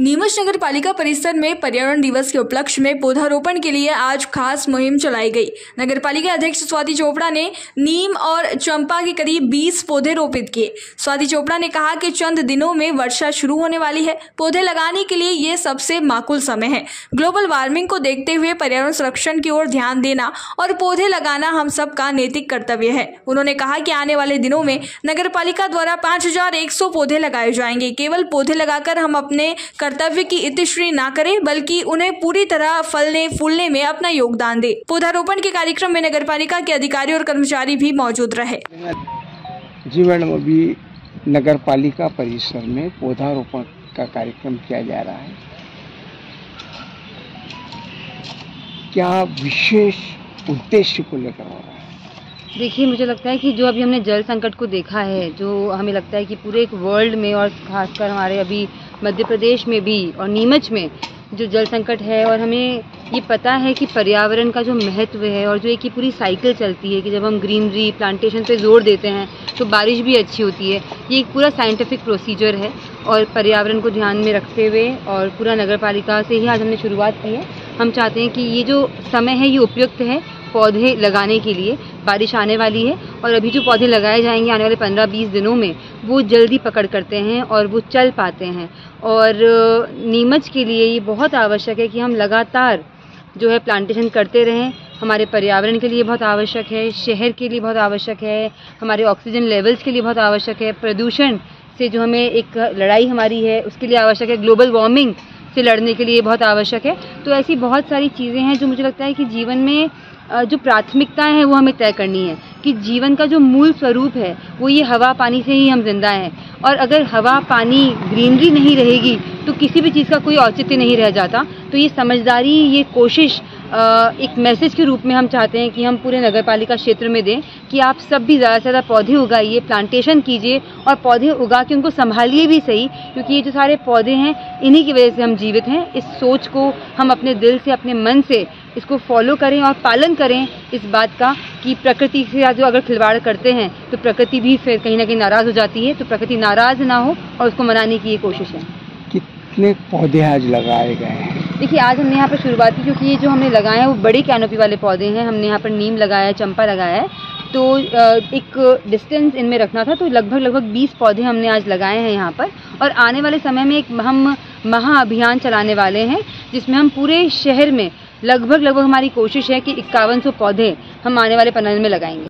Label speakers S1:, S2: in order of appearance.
S1: नीमच नगर पालिका परिसर में पर्यावरण दिवस के उपलक्ष्य में पौधारोपण के लिए आज खास मुहिम चलाई गई। नगर पालिका अध्यक्ष स्वाति चोपड़ा ने नीम और चंपा के करीब 20 पौधे रोपित किए। स्वाति चोपड़ा ने कहा कि चंद दिनों में वर्षा शुरू होने वाली है। पौधे लगाने के लिए ये सबसे माकूल समय है। ग्लोबल वार्मिंग को देखते हुए पर्यावरण संरक्षण की ओर ध्यान देना और पौधे लगाना हम सबका नैतिक कर्तव्य है। उन्होंने कहा कि आने वाले दिनों में नगर द्वारा पाँच हज़ार एक सौ पौधे लगाए जाएँगे। केवल पौधे लगाकर हम अपने कर्तव्य की इतिश्री ना करें बल्कि उन्हें पूरी तरह फलने फूलने में अपना योगदान दे। पौधारोपण के कार्यक्रम में नगर पालिका के अधिकारी और कर्मचारी भी मौजूद रहे।
S2: जी मैडम अभी नगर पालिका परिसर में पौधारोपण का कार्यक्रम किया जा रहा है। क्या विशेष उद्देश्य को लेकर हो रहा है?
S3: देखिए मुझे लगता है कि जो अभी हमने जल संकट को देखा है जो हमें लगता है कि पूरे एक वर्ल्ड में और खासकर हमारे अभी मध्य प्रदेश में भी और नीमच में जो जल संकट है और हमें ये पता है कि पर्यावरण का जो महत्व है और जो एक ये पूरी साइकिल चलती है कि जब हम ग्रीनरी प्लांटेशन पे ज़ोर देते हैं तो बारिश भी अच्छी होती है। ये एक पूरा साइंटिफिक प्रोसीजर है और पर्यावरण को ध्यान में रखते हुए और पूरा नगर पालिका से ही आज हमने शुरुआत की है। हम चाहते हैं कि ये जो समय है, ये उपयुक्त है पौधे लगाने के लिए बारिश आने वाली है और अभी जो पौधे लगाए जाएँगे आने वाले पंद्रह बीस दिनों में, वो जल्दी पकड़ करते हैं और वो चल पाते हैं। और नीमच के लिए ये बहुत आवश्यक है कि हम लगातार जो है प्लांटेशन करते रहें। हमारे पर्यावरण के लिए बहुत आवश्यक है, शहर के लिए बहुत आवश्यक है, हमारे ऑक्सीजन लेवल्स के लिए बहुत आवश्यक है। प्रदूषण से जो हमें एक लड़ाई हमारी है, उसके लिए आवश्यक है। ग्लोबल वार्मिंग से लड़ने के लिए बहुत आवश्यक है। तो ऐसी बहुत सारी चीज़ें हैं जो मुझे लगता है कि जीवन में जो प्राथमिकताएँ हैं वो हमें तय करनी है कि जीवन का जो मूल स्वरूप है, वो ये हवा पानी से ही हम ज़िंदा हैं। और अगर हवा पानी ग्रीनरी नहीं रहेगी तो किसी भी चीज़ का कोई औचित्य नहीं रह जाता। तो ये समझदारी, ये कोशिश एक मैसेज के रूप में हम चाहते हैं कि हम पूरे नगर पालिका क्षेत्र में दें कि आप सब भी ज़्यादा से ज़्यादा पौधे उगाइए प्लांटेशन कीजिए और पौधे उगा के उनको संभालिए भी सही, क्योंकि ये जो सारे पौधे हैं, इन्हीं की वजह से हम जीवित हैं। इस सोच को हम अपने दिल से, अपने मन से इसको फॉलो करें और पालन करें इस बात का कि प्रकृति से जो अगर खिलवाड़ करते हैं तो प्रकृति भी फिर कहीं ना कहीं नाराज़ हो जाती है। तो प्रकृति नाराज़ ना हो और उसको मनाने की ये कोशिश है।
S2: कितने पौधे आज लगाए गए हैं?
S3: देखिए आज हमने यहाँ पर शुरुआत की क्योंकि ये जो हमने लगाए हैं वो बड़ी कैनोपी वाले पौधे हैं। हमने यहाँ पर नीम लगाया है चंपा लगाया है। तो एक डिस्टेंस इनमें रखना था तो लगभग लगभग 20 पौधे हमने आज लगाए हैं यहाँ पर। और आने वाले समय में एक हम महा अभियान चलाने वाले हैं जिसमें हम पूरे शहर में लगभग लगभग हमारी कोशिश है कि इक्यावन पौधे हम आने वाले पैनल में लगाएँगे।